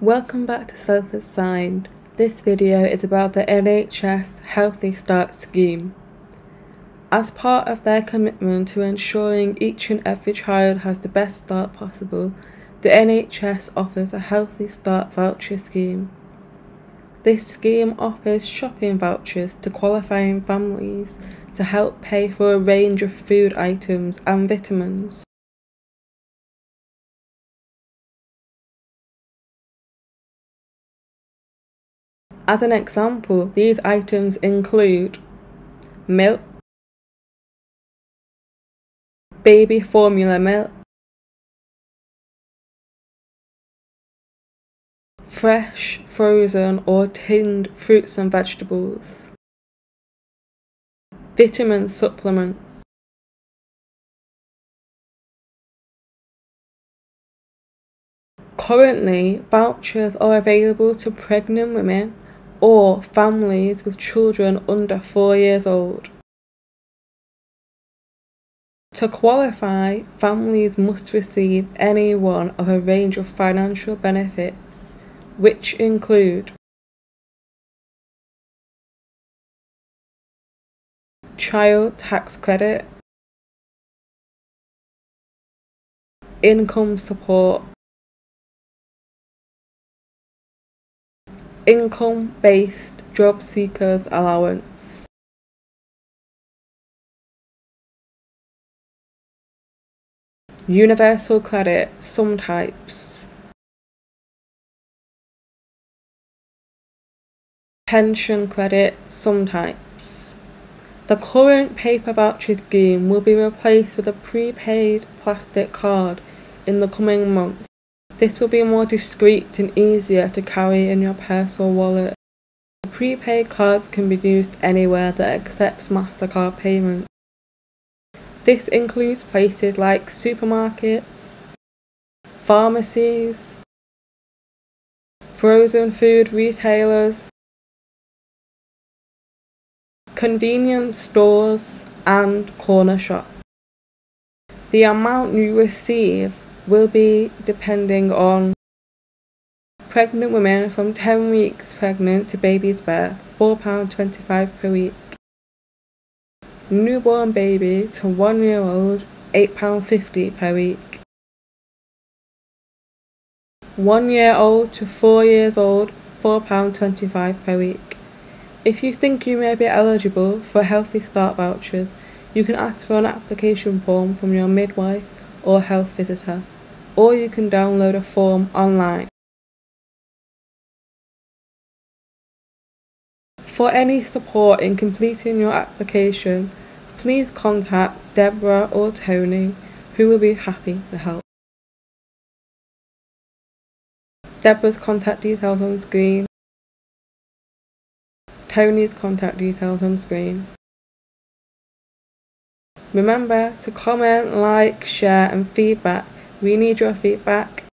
Welcome back to Salford Signed. This video is about the NHS Healthy Start scheme. As part of their commitment to ensuring each and every child has the best start possible, the NHS offers a Healthy Start voucher scheme. This scheme offers shopping vouchers to qualifying families to help pay for a range of food items and vitamins. As an example, these items include milk, baby formula milk, fresh, frozen or tinned fruits and vegetables, vitamin supplements, Currently, vouchers are available to pregnant women or families with children under 4 years old. To qualify, families must receive any one of a range of financial benefits, which include child tax credit, income support, income-based job seekers allowance. Universal credit, some types. Pension credit, some types. The current paper voucher scheme will be replaced with a prepaid plastic card in the coming months. This will be more discreet and easier to carry in your purse or wallet. Prepaid cards can be used anywhere that accepts MasterCard payments. This includes places like supermarkets, pharmacies, frozen food retailers, convenience stores and corner shops. The amount you receive will be depending on pregnant women from 10 weeks pregnant to baby's birth, £4.25 per week. Newborn baby to 1 year old, £8.50 per week. 1 year old to 4 years old, £4.25 per week. If you think you may be eligible for Healthy Start vouchers, you can ask for an application form from your midwife or health visitor, or you can download a form online. For any support in completing your application, please contact Deborah or Toni, who will be happy to help. Deborah's contact details on screen. Toni's contact details on screen. Remember to comment, like, share and feedback. We need your feedback.